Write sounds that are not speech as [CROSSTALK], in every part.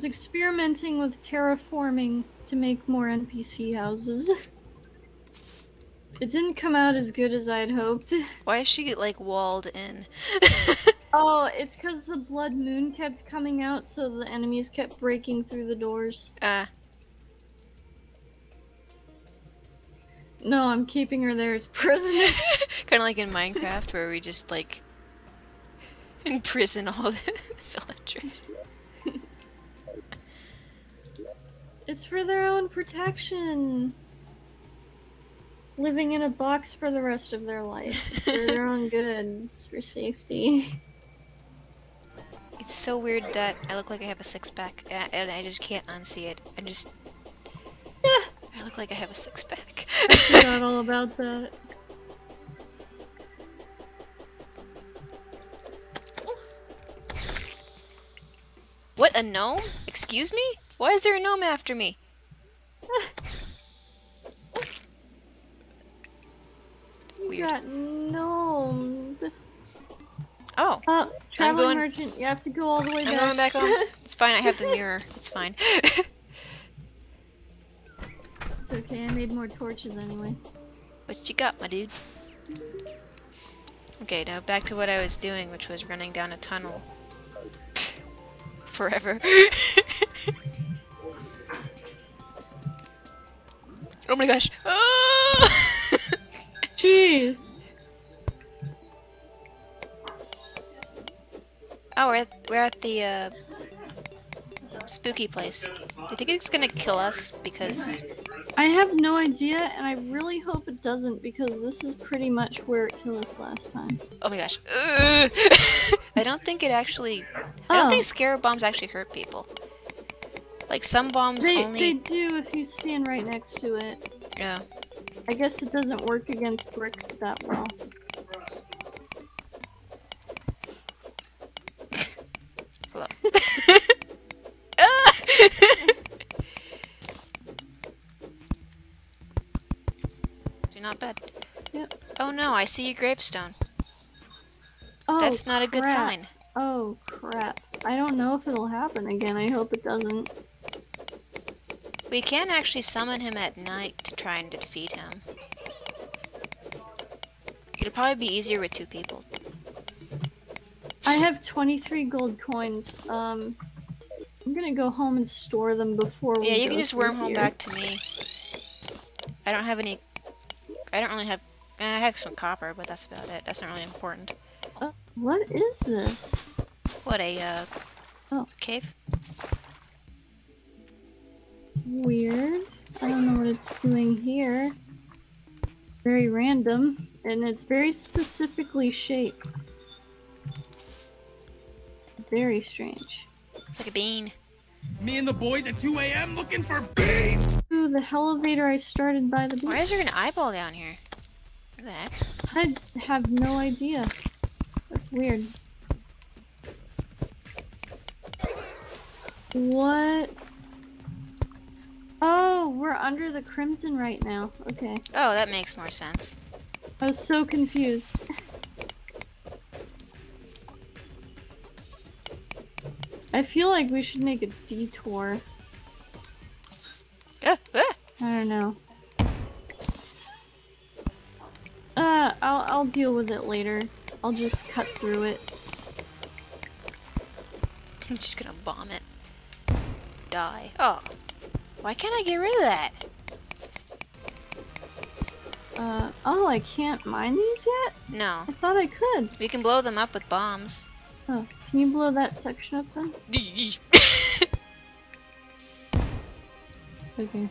was experimenting with terraforming to make more NPC houses. It didn't come out as good as I'd hoped. Why is she like walled in? [LAUGHS] Oh, it's because the blood moon kept coming out, so the enemies kept breaking through the doors. Ah, No, I'm keeping her there as [LAUGHS] prisoner. [LAUGHS] kind of like in Minecraft where we just like imprison all the villagers. It's for their own protection. Living in a box for the rest of their life. It's for their [LAUGHS] own good. It's for safety. It's so weird that I look like I have a six pack and I just can't unsee it. I just I look like I have a six pack. I Forgot all [LAUGHS] about that. what a gnome? Excuse me? Why is there a gnome after me? [LAUGHS] You Weird. got gnomed. Oh, Oh, traveling going- merchant, you have to go all the way I'm back. going back home. [LAUGHS] It's fine. I have the mirror. It's fine. [LAUGHS] it's okay, I made more torches anyway. what you got, my dude? Okay, now back to what I was doing, which was running down a tunnel. Forever. Oh my gosh. Ah! Jeez. oh, we're at, we're at the uh, spooky place. Do you think it's gonna kill us because I have no idea, and I really hope it doesn't because this is pretty much where it killed us last time. Oh my gosh. Ugh. [LAUGHS] I don't think it actually. I don't Oh. think scare bombs actually hurt people. Like some bombs They, only. they do if you stand right next to it. Yeah. I guess it doesn't work against brick that well. Hello. [LAUGHS] You're not bad. Yep. Oh no, I see your gravestone. Oh, That's not a good sign. Oh crap. I don't know if it'll happen again. I hope it doesn't. We can actually summon him at night to try and defeat him. It'll probably be easier with two people. I have 23 gold coins. Um, I'm gonna go home and store them before we Yeah, you can just through wormhole back to me. I don't have any. I don't really have. I have some copper, but that's about it. That's not really important. Uh, what is this? What a uh, Oh. cave. Weird. I don't know what it's doing here. It's very random, and it's very specifically shaped. Very strange. It's like a bean. Me and the boys at 2 a.m. looking for beans. Ooh, the elevator I started by the beach. Why is there an eyeball down here? What the heck? I have no idea. That's weird. What? We're under the crimson right now. Okay. Oh, that makes more sense. I was so confused. I feel like we should make a detour. Ah, ah. I don't know. Uh, I'll I'll deal with it later. I'll just cut through it. I'm just gonna bomb it. Die. Oh. Why can't I get rid of that? Uh, oh, I can't mine these yet? No. I thought I could. We can blow them up with bombs. Oh, can you blow that section up then? [LAUGHS] Okay.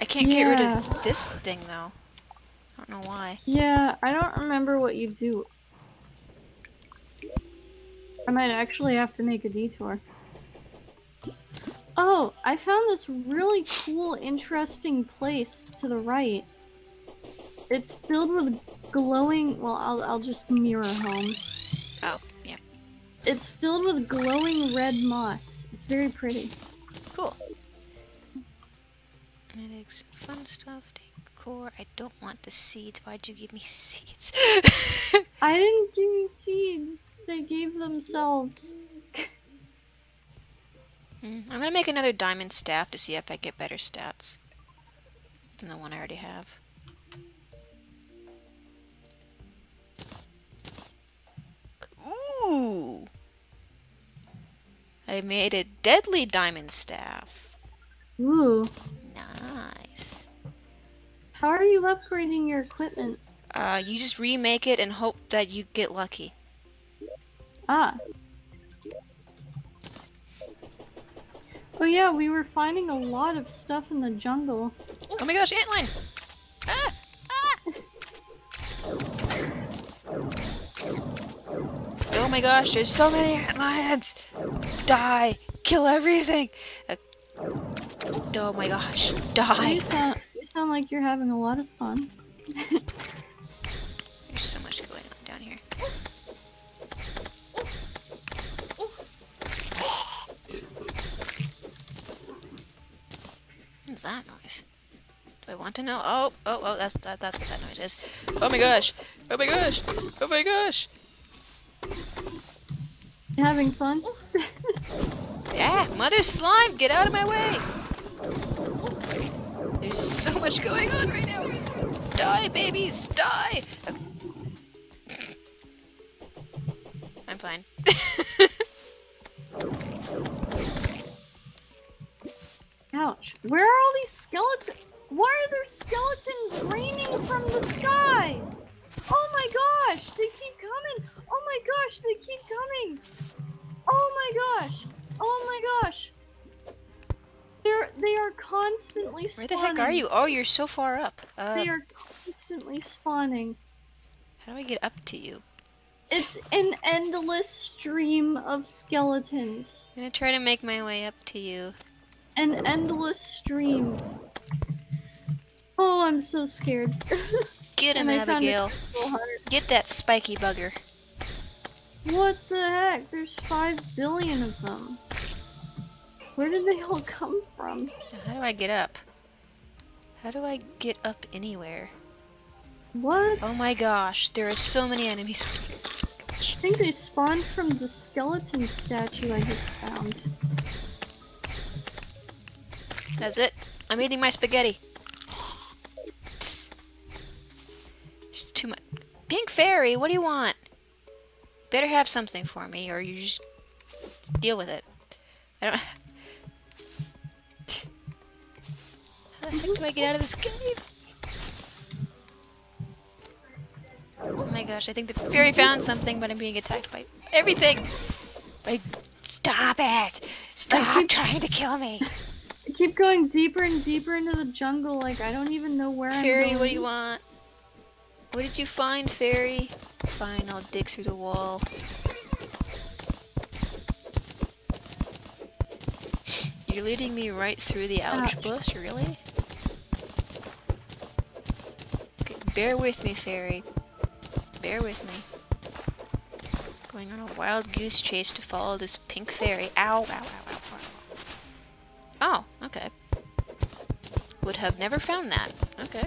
I can't get rid of this thing though. I don't know why. Yeah, I don't remember what you do. I might actually have to make a detour. Oh, I found this really cool, interesting place to the right. It's filled with glowing. Well, I'll, I'll just mirror home. Oh, yeah. It's filled with glowing red moss. It's very pretty. Cool. Medics, fun stuff, decor. I don't want the seeds. Why'd you give me [LAUGHS] seeds? I didn't give you seeds. They gave themselves. Mm, I'm gonna make another diamond staff to see if I get better stats than the one I already have. Ooh! I made a deadly diamond staff. Ooh. Nice. How are you upgrading your equipment? Uh, you just remake it and hope that you get lucky. Ah. Oh yeah, we were finding a lot of stuff in the jungle. Oh my gosh, antlion! Ah! Ah! Oh my gosh, there's so many antlions! Die! Kill everything! Uh, oh my gosh, die! You sound, you sound like you're having a lot of fun. [LAUGHS] There's so much going on down here. That noise? Do I want to know? Oh, oh, oh, that's that, that's what that noise is. Oh my gosh! Oh my gosh! Oh my gosh! You having fun? Yeah, mother slime, get out of my way! There's so much going on right now. Die, babies, die! I'm fine. [LAUGHS] Ouch. Where are all these skeletons? Why are there skeletons raining from the sky? Oh my gosh, they keep coming. Oh my gosh, they keep coming. Oh my gosh. Oh my gosh. They're they are constantly spawning. Where the heck are you? Oh, you're so far up. Uh, They are constantly spawning. how do I get up to you? It's an endless stream of skeletons. I'm gonna try to make my way up to you. An endless stream. Oh, I'm so scared. Get him, And I found a Abigail. Get that spiky bugger. What the heck? There's five billion of them. Where did they all come from? How do I get up? How do I get up anywhere? What? Oh my gosh, there are so many enemies. I think they spawned from the skeleton statue I just found. That's it. I'm eating my spaghetti. It's too much. Pink fairy, what do you want? Better have something for me, or you just deal with it. I don't. [LAUGHS] How the heck do I get out of this cave? Oh my gosh, I think the fairy found something, but I'm being attacked by everything. Like, stop it! Stop [LAUGHS] trying to kill me! Keep going deeper and deeper into the jungle, like I don't even know where I'm Fairy, going. what do you want? What did you find, Fairy? Fine, I'll dig through the wall. You're leading me right through the ah. ouch Ouch. bush, really? Okay, bear with me, Fairy. Bear with me. Going on a wild goose chase to follow this pink fairy. Ow, ow, ow, have never found that. Okay.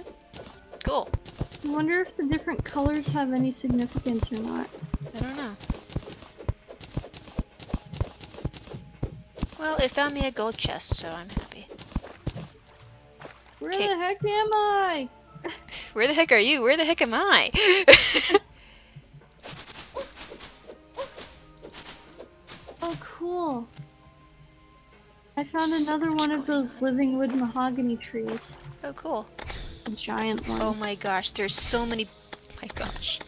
Cool. I wonder if the different colors have any significance or not. I don't know. Well, it found me a gold chest, so I'm happy. Where Okay. the heck am I? [LAUGHS] Where the heck are you? Where the heck am I? [LAUGHS] I found So another one of going those living wood mahogany trees. oh, cool. The giant ones. Oh my gosh, there's so many. [LAUGHS] My gosh.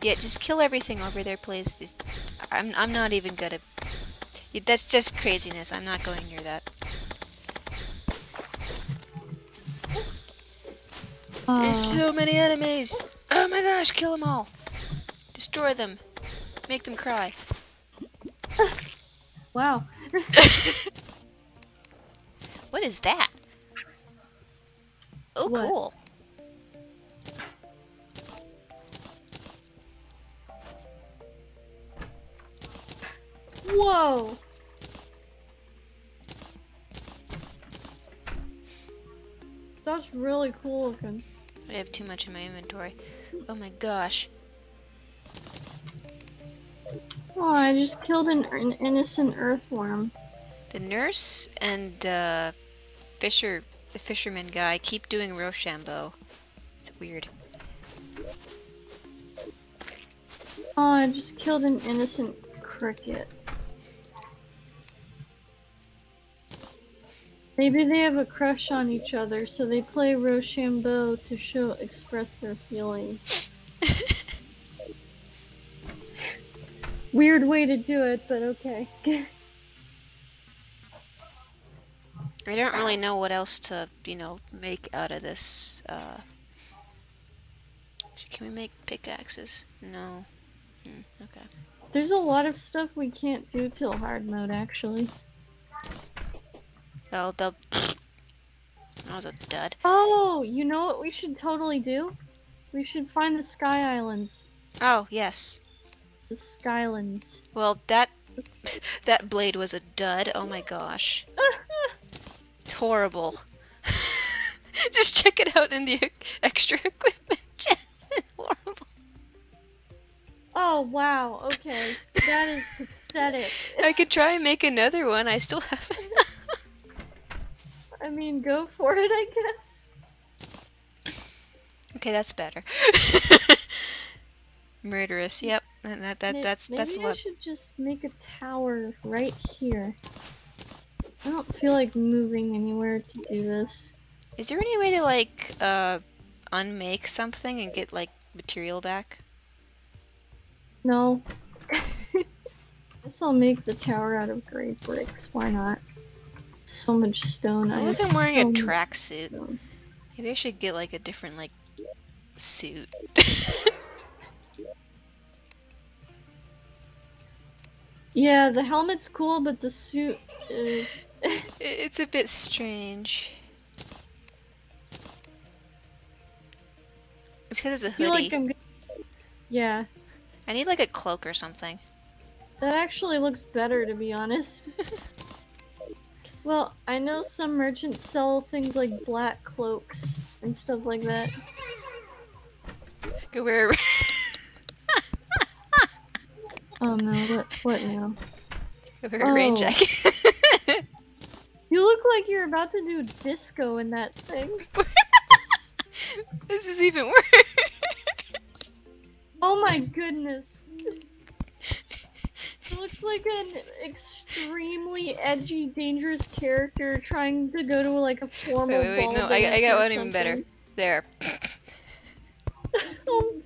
Yeah, just kill everything over there, please. Just, I'm, I'm not even gonna. Yeah, That's just craziness. I'm not going near that. Uh, There's so many enemies. Oh my gosh, kill them all. Destroy them. Make them cry. [LAUGHS] wow. [LAUGHS] What is that? Oh, What? cool. Whoa. That's really cool looking. I have too much in my inventory. Oh my gosh. Oh, I just killed an, an innocent earthworm. The nurse and uh, Fisher, the fisherman guy, keep doing Rochambeau. It's weird. Oh, I just killed an innocent cricket. Maybe they have a crush on each other, so they play Rochambeau to show express their feelings. [LAUGHS] Weird way to do it, but okay. [LAUGHS] I don't really know what else to, you know, make out of this. Uh, can we make pickaxes? No. Hmm, okay. There's a lot of stuff we can't do till hard mode, actually. Oh, the. [SNIFFS] That was a dud. Oh, you know what we should totally do? We should find the Sky Islands. Oh, yes. The Skylands. Well, that [LAUGHS] that blade was a dud. Oh my gosh. [LAUGHS] It's horrible. [LAUGHS] Just check it out in the [LAUGHS] extra equipment [LAUGHS] chest. It's horrible. Oh, wow. Okay. That is pathetic. I could try and make another one. I still haven't. I mean, go for it, I guess. okay, that's better. Murderous. Yep. And that that May- that's that's Maybe I should just make a tower right here. I don't feel like moving anywhere to do this. Is there any way to like uh unmake something and get like material back? No. [LAUGHS] Guess I'll make the tower out of gray bricks. Why not? So much stone. I have I'm wearing so a tracksuit. Maybe I should get like a different like suit. [LAUGHS] Yeah, the helmet's cool, but the suit is. It's a bit strange. It's because it's a hoodie. like Yeah, I need like a cloak or something. that actually looks better, to be honest. [LAUGHS] well, I know some merchants sell things like black cloaks and stuff like that. Go wear [LAUGHS] Oh no, what, what now? go wear a rain Oh. jacket. [LAUGHS] You look like you're about to do disco in that thing. [LAUGHS] this is even worse. Oh my goodness. It looks like an extremely edgy, dangerous character trying to go to like a formal Wait, wait, wait, ball no, I- I got one even better. There. something. [LAUGHS] Um,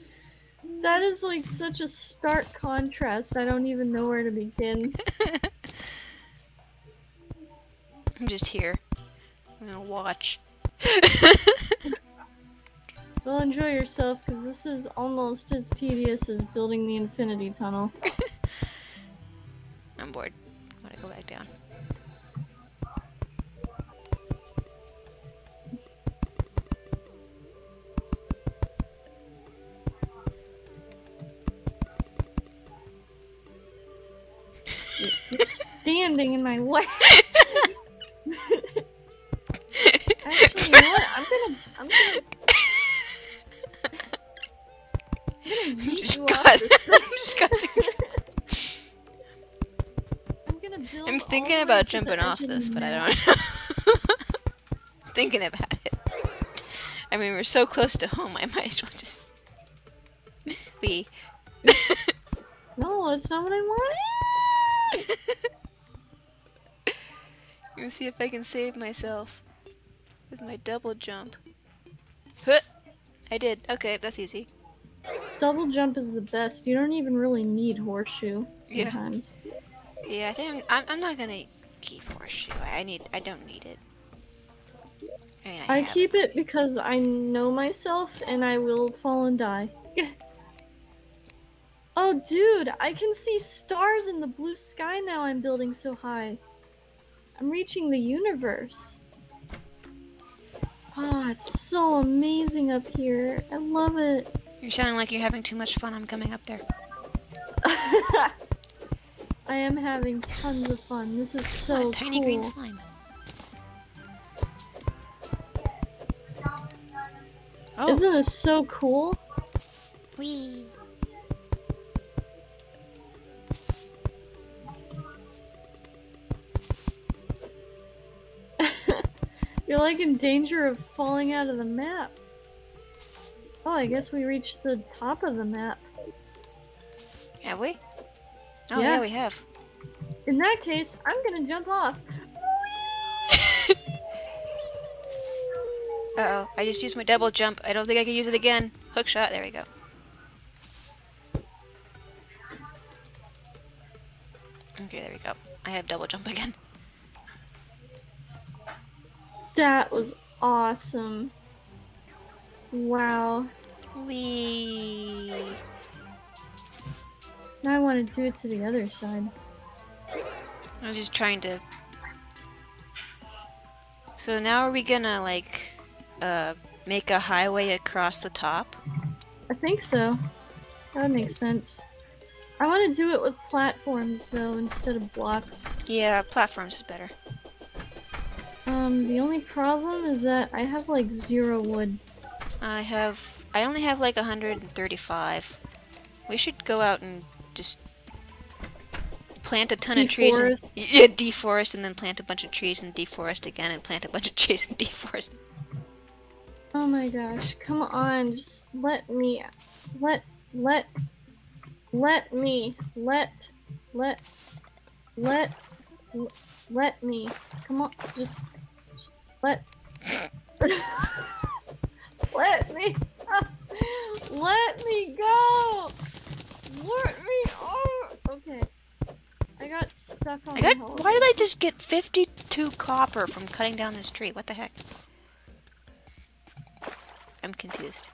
that is like such a stark contrast. I don't even know where to begin. [LAUGHS] I'm just here. I'm gonna watch. [LAUGHS] Well, enjoy yourself because this is almost as tedious as building the Infinity Tunnel. [LAUGHS] I'm bored. I'm gonna go back down. You're standing in my [LAUGHS] way. About jumping off this, but I don't know. [LAUGHS] thinking about it. I mean, we're so close to home. I might as well just be. [LAUGHS] No, that's not what I wanted. [LAUGHS] Let me see if I can save myself with my double jump. Huh! I did. Okay, that's easy. Double jump is the best. You don't even really need horseshoe Yeah. sometimes. Yeah, I think I'm. I'm, I'm not gonna keep horseshoe. I need. I don't need it. I mean, I, I keep it because I know myself and I will fall and die. [LAUGHS] oh, dude, I can see stars in the blue sky now I'm building so high. I'm reaching the universe. Ah, it's so amazing up here. I love it. You're sounding like you're having too much fun. I'm coming up there. [LAUGHS] I am having tons of fun. This is so a tiny cool. green slime. Oh, Isn't this so cool? wee. [LAUGHS] You're like in danger of falling out of the map. Oh, I guess we reached the top of the map. Have we? Oh Yeah. yeah, we have. In that case, I'm gonna jump off. [LAUGHS] Uh oh, I just used my double jump. I don't think I can use it again. Hook shot, there we go. Okay, there we go. I have double jump [LAUGHS] again. That was awesome. Wow. Wee. Want to do it to the other side. I'm just trying to. So now are we gonna like, uh, make a highway across the top? I think so. That makes sense. I want to do it with platforms though instead of blocks. Yeah, platforms is better. Um, the only problem is that I have like zero wood. I have. I only have like 135. We should go out and just plant a ton of trees. And, Deforest. [LAUGHS] yeah, deforest and then plant a bunch of trees and deforest again and plant a bunch of [LAUGHS] trees and deforest. Oh my gosh, come on, just let me, let, let, let me, let, let, let, let me, come on, just, just let, [LAUGHS] let me, let me go, let me, oh, okay, I got stuck on I got. the Why did I just get 52 copper from cutting down this tree? What the heck? I'm confused.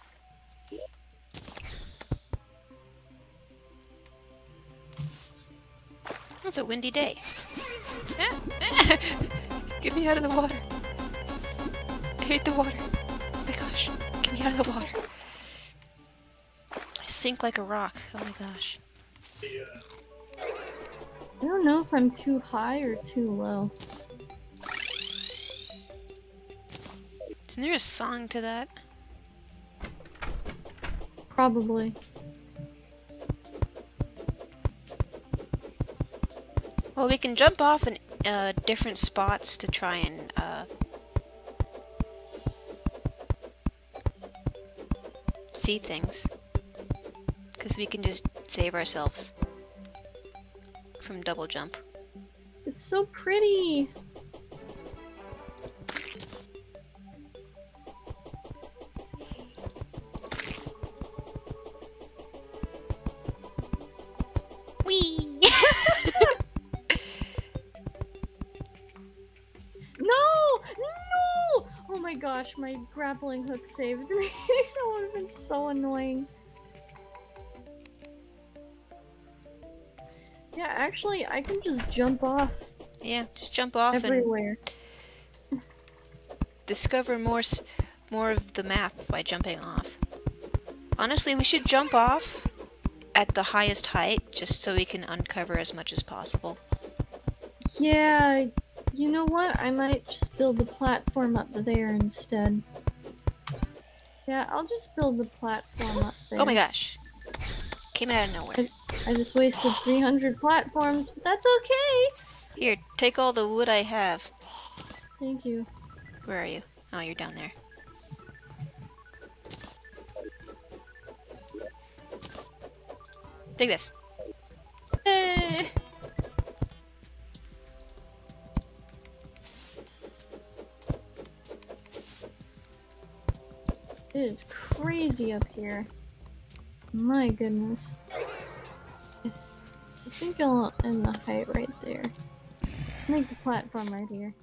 It's a windy day. [LAUGHS] Get me out of the water. I hate the water. Oh my gosh. Get me out of the water. I sink like a rock. Oh my gosh. I don't know if I'm too high or too low. Isn't there a song to that? Probably. Well, we can jump off in uh, different spots to try and uh, see things. Because we can just save ourselves from double jump. It's so pretty. [LAUGHS] No! Oh my gosh, my grappling hook saved me. [LAUGHS] that would have been so annoying. Yeah, actually, I can just jump off yeah, just jump off and everywhere. discover more s- more of the map by jumping off. Honestly, we should jump off at the highest height just so we can uncover as much as possible. Yeah, you know what? I might just build the platform up there instead. Yeah, I'll just build the platform up there. Oh my gosh. Came out of nowhere. I just wasted 300 platforms, but that's okay! Here, take all the wood I have. Thank you. Where are you? Oh, you're down there. Take this. Hey! It is crazy up here. My goodness. I think I'll end the height right there. Make the platform right here.